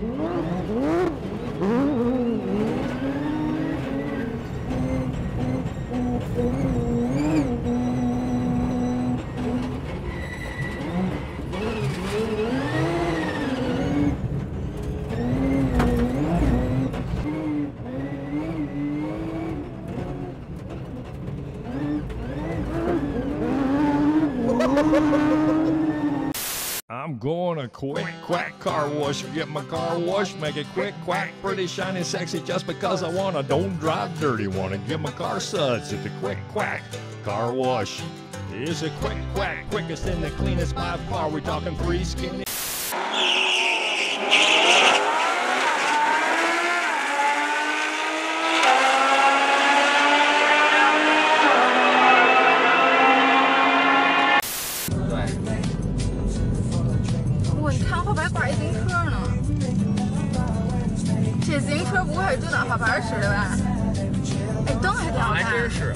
Ha ha ha! I'm going to quick quack car wash. Get my car washed, make it quick quack, pretty shiny, sexy. Just because I wanna, don't drive dirty. Wanna get my car suds at the quick quack car wash. Is a quick quack, quickest and the cleanest by far. We're talking three skinny. 还，挂一自行车呢，这自行车不会是就当号牌使的吧？哎，灯还挺好看。还真是。